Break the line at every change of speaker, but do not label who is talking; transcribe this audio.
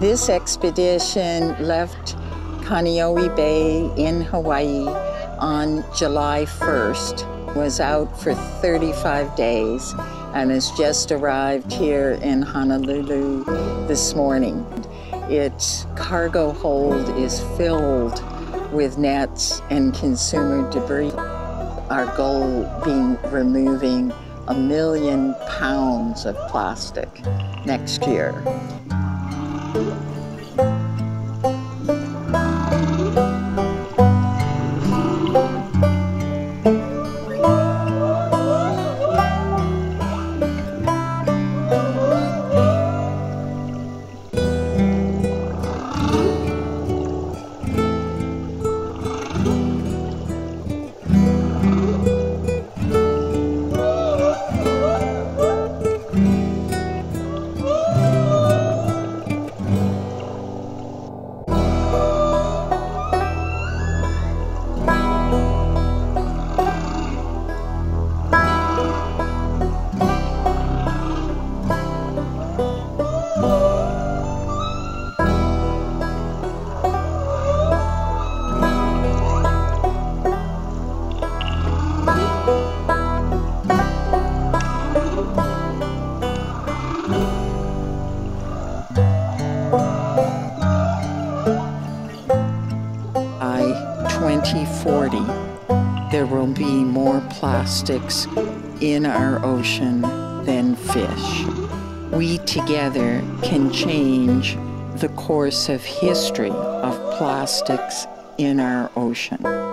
This expedition left Kaneohe Bay in Hawaii on July 1st, was out for 35 days, and has just arrived here in Honolulu this morning. Its cargo hold is filled with nets and consumer debris. Our goal being removing a million pounds of plastic next year. Thank you. 2040, there will be more plastics in our ocean than fish. We together can change the course of history of plastics in our ocean.